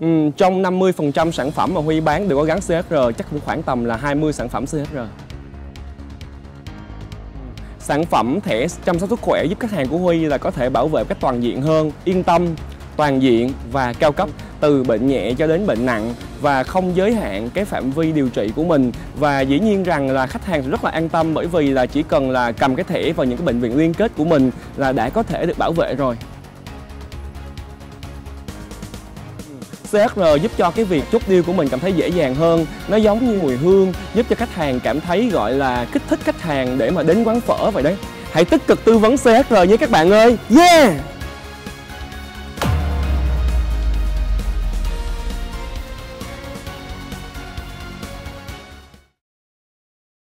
Ừ, trong 50% sản phẩm mà Huy bán đều có gắn CHR chắc cũng khoảng tầm là 20 sản phẩm CHR ừ. Sản phẩm thẻ chăm sóc sức khỏe giúp khách hàng của Huy là có thể bảo vệ cách toàn diện hơn, yên tâm, toàn diện và cao cấp từ bệnh nhẹ cho đến bệnh nặng và không giới hạn cái phạm vi điều trị của mình. Và dĩ nhiên rằng là khách hàng rất là an tâm bởi vì là chỉ cần là cầm cái thẻ vào những cái bệnh viện liên kết của mình là đã có thể được bảo vệ rồi. CSR giúp cho cái việc chốt deal của mình cảm thấy dễ dàng hơn. Nó giống như mùi hương, giúp cho khách hàng cảm thấy, gọi là, kích thích khách hàng để mà đến quán phở vậy đấy. Hãy tích cực tư vấn sét rồi nhé các bạn ơi. Yeah!